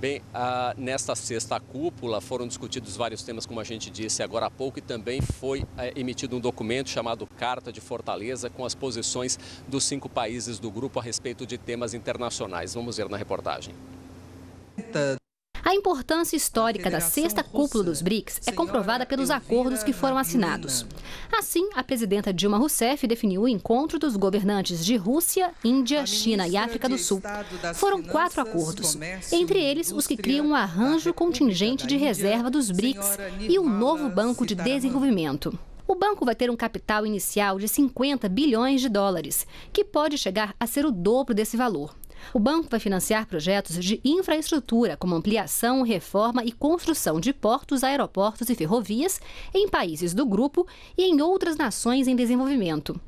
Bem, ah, nesta sexta cúpula foram discutidos vários temas, como a gente disse agora há pouco, e também foi ah, emitido um documento chamado Carta de Fortaleza com as posições dos cinco países do grupo a respeito de temas internacionais. Vamos ver na reportagem. A importância histórica da sexta cúpula dos BRICS é comprovada pelos acordos que foram assinados. Assim, a presidenta Dilma Rousseff definiu o encontro dos governantes de Rússia, Índia, China e África do Sul. Foram quatro acordos, entre eles os que criam um arranjo contingente de reserva dos BRICS e um novo banco de desenvolvimento. O banco vai ter um capital inicial de 50 bilhões de dólares, que pode chegar a ser o dobro desse valor. O banco vai financiar projetos de infraestrutura, como ampliação, reforma e construção de portos, aeroportos e ferrovias em países do grupo e em outras nações em desenvolvimento.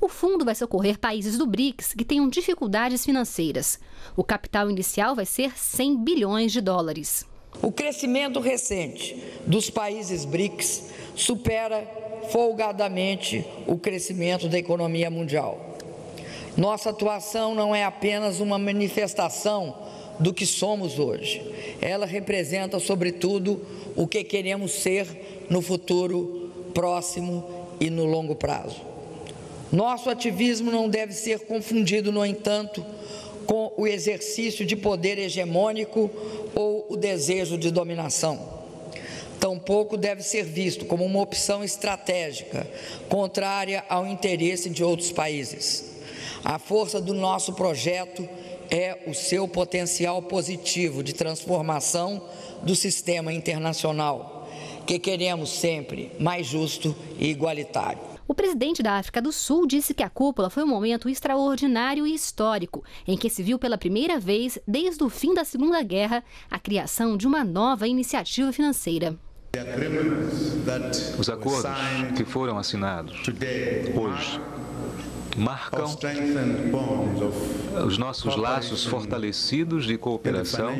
O fundo vai socorrer países do BRICS que tenham dificuldades financeiras. O capital inicial vai ser 100 bilhões de dólares. O crescimento recente dos países BRICS supera folgadamente o crescimento da economia mundial. Nossa atuação não é apenas uma manifestação do que somos hoje. Ela representa, sobretudo, o que queremos ser no futuro próximo e no longo prazo. Nosso ativismo não deve ser confundido, no entanto, com o exercício de poder hegemônico ou o desejo de dominação. Tampouco deve ser visto como uma opção estratégica contrária ao interesse de outros países. A força do nosso projeto é o seu potencial positivo de transformação do sistema internacional, que queremos sempre mais justo e igualitário. O presidente da África do Sul disse que a cúpula foi um momento extraordinário e histórico, em que se viu pela primeira vez, desde o fim da Segunda Guerra, a criação de uma nova iniciativa financeira. Os acordos que foram assinados hoje marcam os nossos laços fortalecidos de cooperação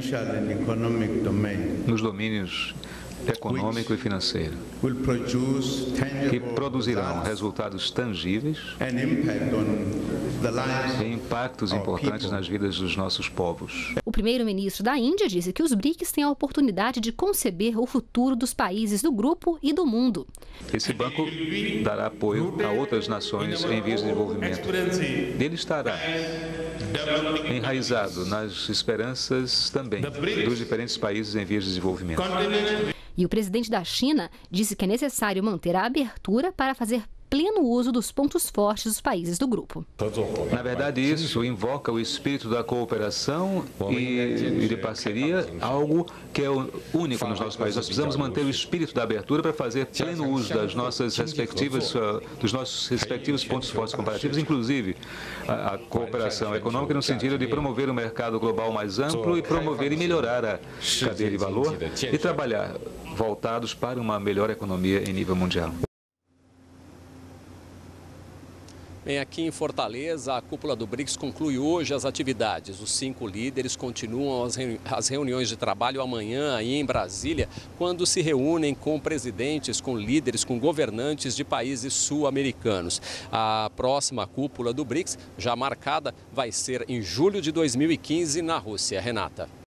nos domínios econômico e financeiro, que produzirão resultados tangíveis e impactos importantes nas vidas dos nossos povos. O primeiro-ministro da Índia disse que os BRICS têm a oportunidade de conceber o futuro dos países do grupo e do mundo. Esse banco dará apoio a outras nações em vias de desenvolvimento. Ele estará enraizado nas esperanças também dos diferentes países em vias de desenvolvimento. E o presidente da China disse que é necessário manter a abertura para fazer pleno uso dos pontos fortes dos países do grupo. Na verdade, isso invoca o espírito da cooperação e de parceria, algo que é único nos nossos países. Nós precisamos manter o espírito da abertura para fazer pleno uso das nossas respectivas, uh, dos nossos respectivos pontos fortes comparativos, inclusive a, a cooperação econômica no sentido de promover um mercado global mais amplo e promover e melhorar a cadeia de valor e trabalhar voltados para uma melhor economia em nível mundial. Bem, aqui em Fortaleza, a cúpula do BRICS conclui hoje as atividades. Os cinco líderes continuam as reuniões de trabalho amanhã aí em Brasília, quando se reúnem com presidentes, com líderes, com governantes de países sul-americanos. A próxima cúpula do BRICS, já marcada, vai ser em julho de 2015 na Rússia. Renata.